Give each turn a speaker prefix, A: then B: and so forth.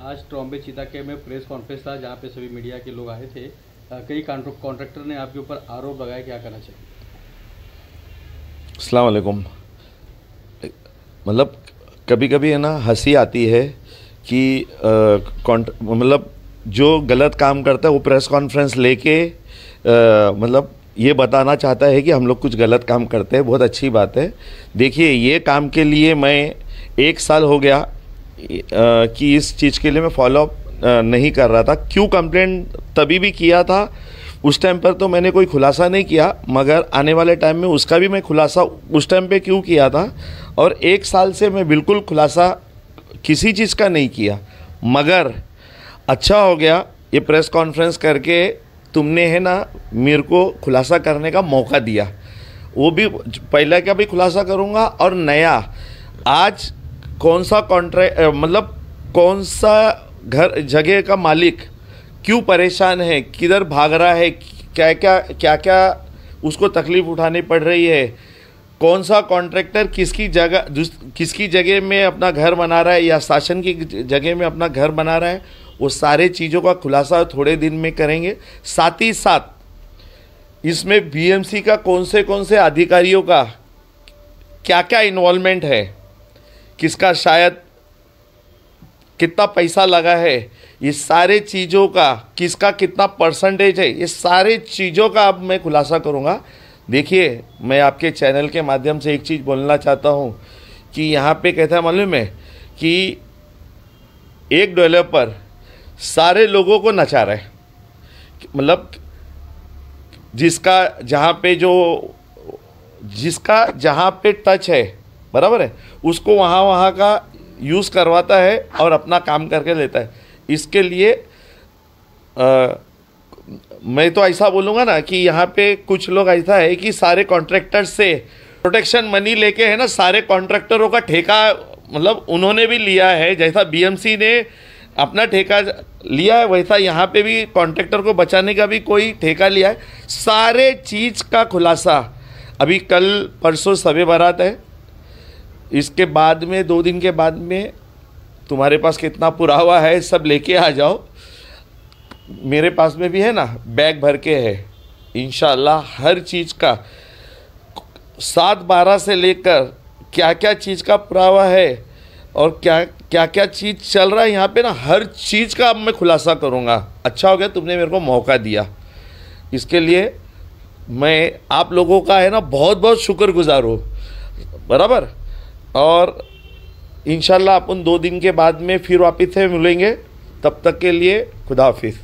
A: आज ट्रॉम्बे चीता के में प्रेस कॉन्फ्रेंस था, जहाँ पे सभी मीडिया के लोग आए थे। कई कॉन्ट्रैक्टर ने आपके ऊपर आरोप लगाया क्या करना चाहिए?
B: अस्सलाम वालेकुम। मतलब कभी कभी है ना, हँसी आती है कि मतलब जो गलत काम करता है, वो प्रेस कॉन्फ्रेंस लेके मतलब ये बताना चाहता है कि हम लोग कुछ गलत काम करते हैं, बहुत अच्छी बात है। देखिए, ये काम के लिए मैं एक साल हो गया कि इस चीज़ के लिए मैं फॉलोअप नहीं कर रहा था। क्यों कंप्लेंट तभी भी किया था? उस टाइम पर तो मैंने कोई खुलासा नहीं किया, मगर आने वाले टाइम में उसका भी मैं खुलासा उस टाइम पे क्यों किया था? और एक साल से मैं बिल्कुल खुलासा किसी चीज़ का नहीं किया, मगर अच्छा हो गया, ये प्रेस कॉन्फ्रेंस करके तुमने, है ना, मेरे को खुलासा करने का मौका दिया। वो भी, पहले का भी खुलासा करूँगा? और नया, आज कौन सा कॉन्ट्रैक्ट मतलब कौन सा घर, जगह का मालिक क्यों परेशान है, किधर भाग रहा है क्या क्या क्या क्या उसको तकलीफ़ उठानी पड़ रही है, कौन सा कॉन्ट्रैक्टर किसकी जगह किसकी जगह में अपना घर बना रहा है या शासन की जगह में अपना घर बना रहा है, वो सारे चीज़ों का खुलासा थोड़े दिन में करेंगे। साथ ही साथ इसमें बीएमसी का कौन से कौन से अधिकारियों का क्या क्या इन्वॉल्वमेंट है? किसका शायद कितना पैसा लगा है, ये सारे चीज़ों का, किसका कितना परसेंटेज है, ये सारे चीज़ों का अब मैं खुलासा करूँगा। देखिए, मैं आपके चैनल के माध्यम से एक चीज़ बोलना चाहता हूँ कि यहाँ पे कहता है, मालूम है कि एक डेवलपर सारे लोगों को नचा रहा है। मतलब जिसका, जहाँ पे जो, जिसका जहाँ पे टच है बराबर है? उसको वहाँ वहाँ का यूज़ करवाता है और अपना काम करके लेता है। इसके लिए अ, मैं तो ऐसा बोलूँगा ना कि यहाँ पे कुछ लोग ऐसा है कि सारे कॉन्ट्रैक्टर से प्रोटेक्शन मनी लेके है ना सारे कॉन्ट्रैक्टरों का ठेका मतलब उन्होंने भी लिया है। जैसा बीएमसी ने अपना ठेका लिया है वैसा यहाँ पे भी कॉन्ट्रैक्टर को बचाने का भी कोई ठेका लिया है। सारे चीज़ का खुलासा। अभी कल परसों सवे बारात है इसके बाद में, दो दिन के बाद में, तुम्हारे पास कितना पुरावा है, सब लेके आ जाओ। मेरे पास में भी है ना, बैग भर के है। इंशाल्लाह हर चीज़ का, सात बारह से लेकर क्या क्या चीज़ का पुरावा है और क्या क्या क्या चीज़ चल रहा है यहाँ पे ना, हर चीज़ का अब मैं खुलासा करूँगा। अच्छा हो गया, तुमने मेरे को मौका दिया। इसके लिए मैं आप लोगों का है ना बहुत बहुत शुक्रगुजार हूँ। बराबर? और इन इंशाल्लाह अपन दो दिन के बाद में फिर वापस से मिलेंगे। तब तक के लिए खुदा हाफिज़।